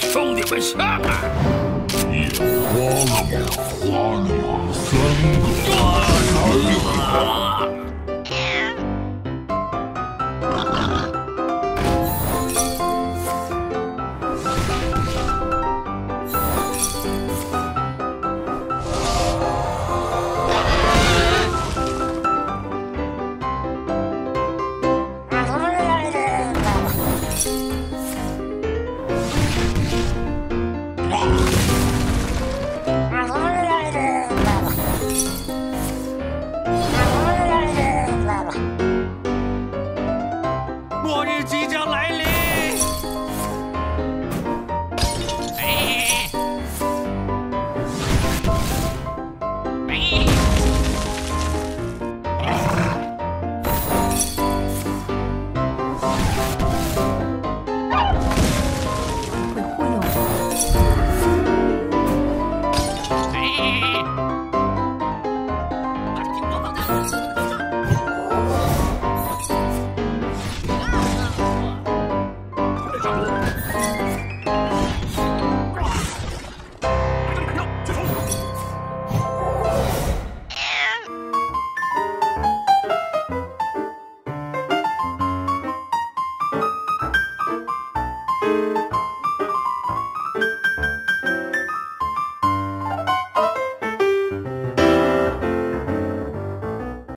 兄弟们下来！也花了吗？花了吗？三个。末日即将来临。